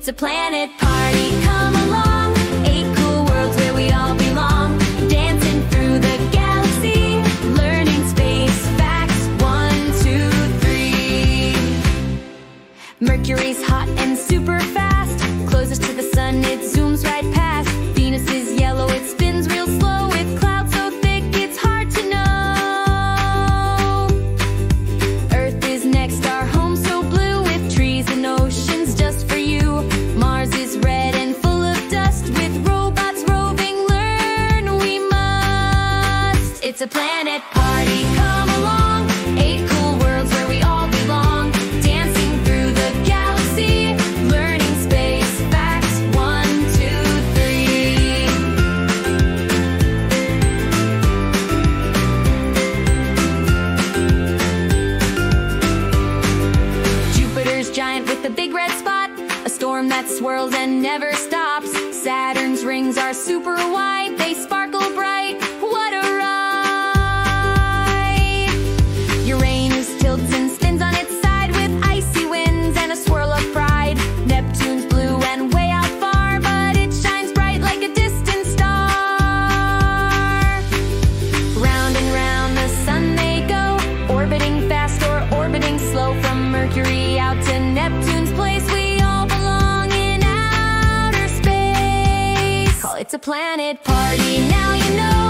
It's a planet party, come along. Eight cool worlds where we all belong. Dancing through the galaxy, learning space facts. One, two, three. Mercury's hot and super fast. It's a planet party, come along. Eight cool worlds where we all belong. Dancing through the galaxy, learning space facts. One, two, three. Jupiter's giant with a big red spot. A storm that swirls and never stops. Saturn's rings are super wide, they sparkle bright. Orbiting fast or orbiting slow. From Mercury out to Neptune's place, we all belong in outer space. Call a planet party, now you know.